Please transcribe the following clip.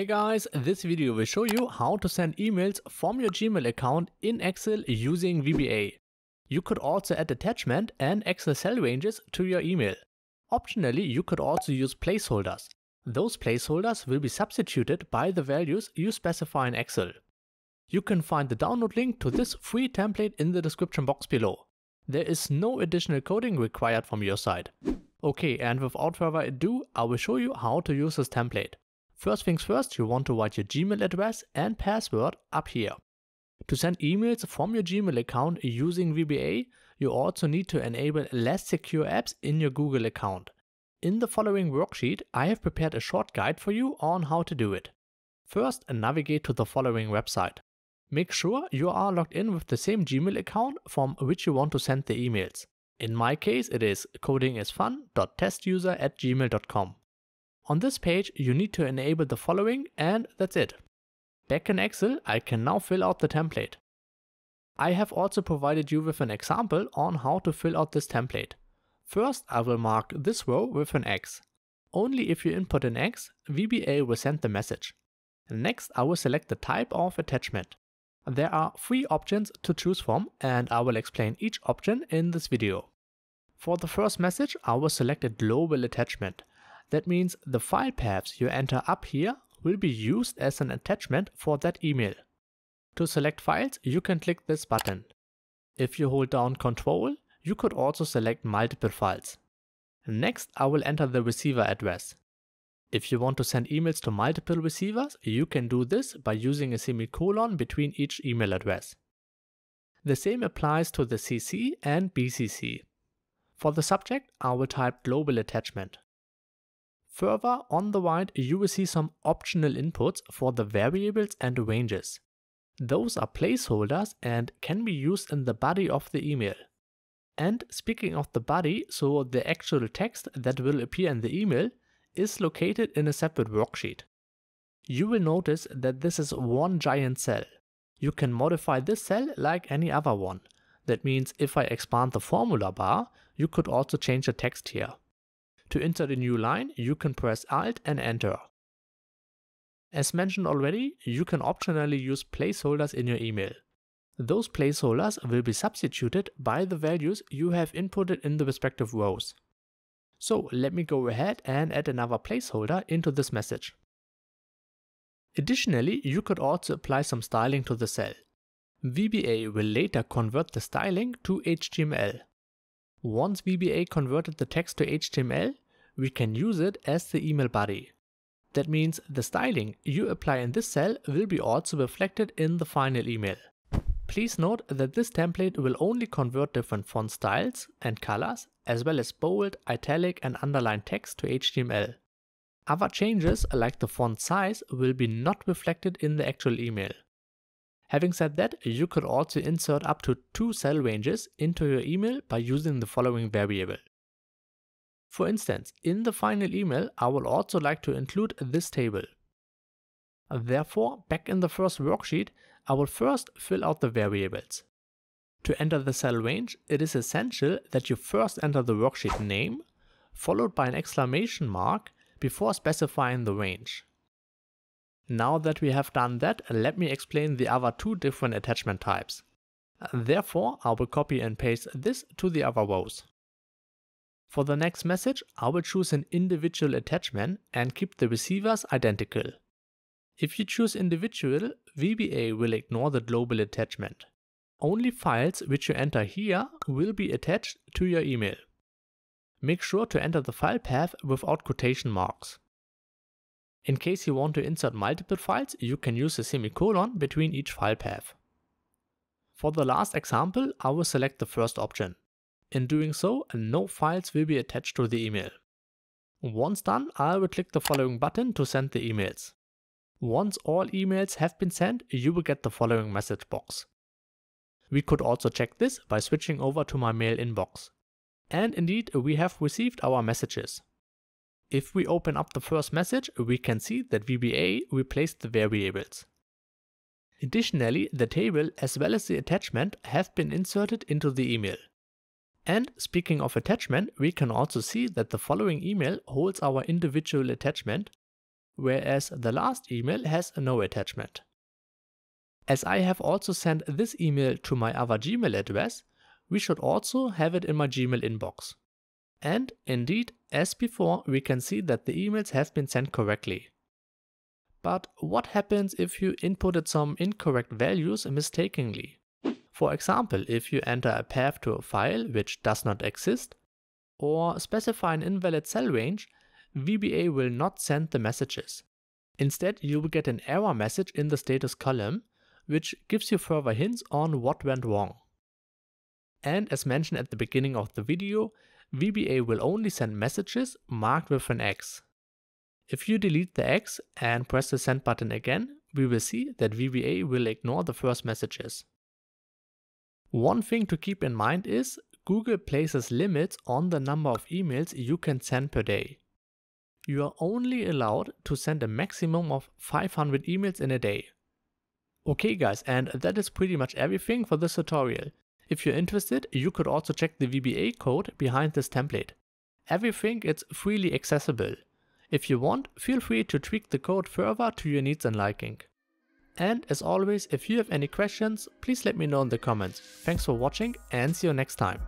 Hey guys, this video will show you how to send emails from your Gmail account in Excel using VBA. You could also add attachment and Excel cell ranges to your email. Optionally, you could also use placeholders. Those placeholders will be substituted by the values you specify in Excel. You can find the download link to this free template in the description box below. There is no additional coding required from your side. Okay, and without further ado, I will show you how to use this template. First things first, you want to write your Gmail address and password up here. To send emails from your Gmail account using VBA, you also need to enable less secure apps in your Google account. In the following worksheet, I have prepared a short guide for you on how to do it. First, navigate to the following website. Make sure you are logged in with the same Gmail account from which you want to send the emails. In my case, it is codingisfun.testuser at gmail.com. On this page, you need to enable the following and that's it. Back in Excel, I can now fill out the template. I have also provided you with an example on how to fill out this template. First, I will mark this row with an X. Only if you input an X, VBA will send the message. Next, I will select the type of attachment. There are three options to choose from and I will explain each option in this video. For the first message, I will select a global attachment. That means the file paths you enter up here will be used as an attachment for that email. To select files, you can click this button. If you hold down Ctrl, you could also select multiple files. Next, I will enter the receiver address. If you want to send emails to multiple receivers, you can do this by using a semicolon between each email address. The same applies to the CC and BCC. For the subject, I will type global attachment. Further on the right, you will see some optional inputs for the variables and ranges. Those are placeholders and can be used in the body of the email. And speaking of the body, so the actual text that will appear in the email is located in a separate worksheet. You will notice that this is one giant cell. You can modify this cell like any other one. That means if I expand the formula bar, you could also change the text here. To insert a new line, you can press Alt and Enter. As mentioned already, you can optionally use placeholders in your email. Those placeholders will be substituted by the values you have inputted in the respective rows. So let me go ahead and add another placeholder into this message. Additionally, you could also apply some styling to the cell. VBA will later convert the styling to HTML. Once VBA converted the text to HTML, we can use it as the email body. That means the styling you apply in this cell will be also reflected in the final email. Please note that this template will only convert different font styles and colors, as well as bold, italic and underlined text to HTML. Other changes like the font size will be not reflected in the actual email. Having said that, you could also insert up to two cell ranges into your email by using the following variable. For instance, in the final email, I will also like to include this table. Therefore, back in the first worksheet, I will first fill out the variables. To enter the cell range, it is essential that you first enter the worksheet name, followed by an exclamation mark before specifying the range. Now that we have done that, let me explain the other two different attachment types. Therefore, I will copy and paste this to the other rows. For the next message, I will choose an individual attachment and keep the receivers identical. If you choose individual, VBA will ignore the global attachment. Only files which you enter here will be attached to your email. Make sure to enter the file path without quotation marks. In case you want to insert multiple files, you can use a semicolon between each file path. For the last example, I will select the first option. In doing so, no files will be attached to the email. Once done, I will click the following button to send the emails. Once all emails have been sent, you will get the following message box. We could also check this by switching over to my mail inbox. And indeed, we have received our messages. If we open up the first message, we can see that VBA replaced the variables. Additionally, the table as well as the attachment have been inserted into the email. And speaking of attachment, we can also see that the following email holds our individual attachment, whereas the last email has no attachment. As I have also sent this email to my other Gmail address, we should also have it in my Gmail inbox. And indeed, as before, we can see that the emails have been sent correctly. But what happens if you inputted some incorrect values mistakenly? For example, if you enter a path to a file which does not exist, or specify an invalid cell range, VBA will not send the messages. Instead, you will get an error message in the status column, which gives you further hints on what went wrong. And as mentioned at the beginning of the video, VBA will only send messages marked with an X. If you delete the X and press the send button again, we will see that VBA will ignore the first messages. One thing to keep in mind is Google places limits on the number of emails you can send per day. You are only allowed to send a maximum of 500 emails in a day. Okay guys, and that is pretty much everything for this tutorial. If you're interested, you could also check the VBA code behind this template. Everything is freely accessible. If you want, feel free to tweak the code further to your needs and liking. And as always, if you have any questions, please let me know in the comments. Thanks for watching and see you next time.